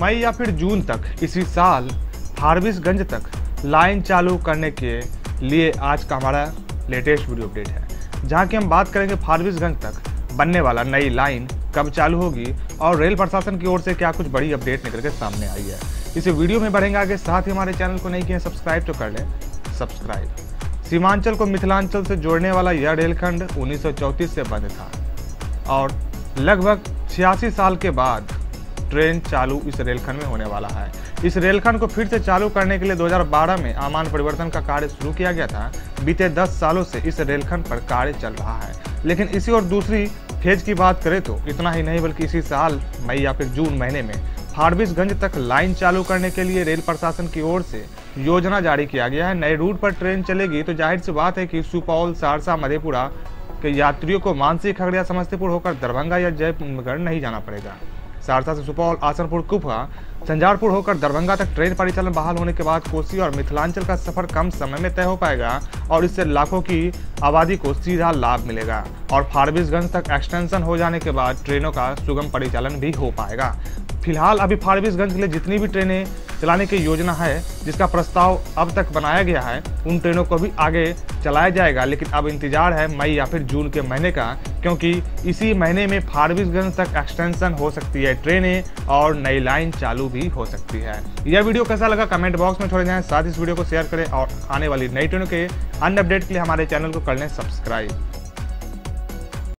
मई या फिर जून तक, इसी साल फारबिसगंज तक लाइन चालू करने के लिए आज का हमारा लेटेस्ट वीडियो अपडेट है, जहाँ की हम बात करेंगे फारबिसगंज तक बनने वाला नई लाइन कब चालू होगी और रेल प्रशासन की ओर से क्या कुछ बड़ी अपडेट निकल के सामने आई है। इसे वीडियो में बढ़ेंगे आगे, साथ ही हमारे चैनल को नहीं किए सब्सक्राइब तो कर लें, सब्सक्राइब। सीमांचल को मिथिलांचल से जोड़ने वाला यह रेलखंड 1934 से बंद था और लगभग छियासी साल के बाद ट्रेन चालू इस रेलखंड में होने वाला है। इस रेलखंड को फिर से चालू करने के लिए 2012 में आमान परिवर्तन का कार्य शुरू किया गया था। बीते 10 सालों से इस रेलखंड पर कार्य चल रहा है। लेकिन इसी और दूसरी फ़ेज़ की बात करें तो इतना ही नहीं, बल्कि इसी साल मई या फिर जून महीने में फारबिसगंज तक लाइन चालू करने के लिए रेल प्रशासन की ओर से योजना जारी किया गया है। नए रूट पर ट्रेन चलेगी तो ज़ाहिर सी बात है कि सुपौल, सहरसा, मधेपुरा के यात्रियों को मानसी खगड़िया, समस्तीपुर होकर दरभंगा या जयपुर नहीं जाना पड़ेगा। सहरसा से सुपौल, आसनपुर कुफा झंझारपुर होकर दरभंगा तक ट्रेन परिचालन बहाल होने के बाद कोसी और मिथिलांचल का सफ़र कम समय में तय हो पाएगा और इससे लाखों की आबादी को सीधा लाभ मिलेगा और फारबिसगंज तक एक्सटेंशन हो जाने के बाद ट्रेनों का सुगम परिचालन भी हो पाएगा। फ़िलहाल अभी फारबिसगंज के लिए जितनी भी ट्रेनें चलाने की योजना है, जिसका प्रस्ताव अब तक बनाया गया है। उन ट्रेनों को भी आगे चलाया जाएगा, लेकिन अब इंतज़ार है मई या फिर जून के महीने का, क्योंकि इसी महीने में फारबिसगंज तक एक्सटेंशन हो सकती है ट्रेनें और नई लाइन चालू भी हो सकती है। यह वीडियो कैसा लगा कमेंट बॉक्स में छोड़ जाएँ, साथ इस वीडियो को शेयर करें और आने वाली नई ट्रेनों के अन्य अपडेट के लिए हमारे चैनल को कर लें सब्सक्राइब।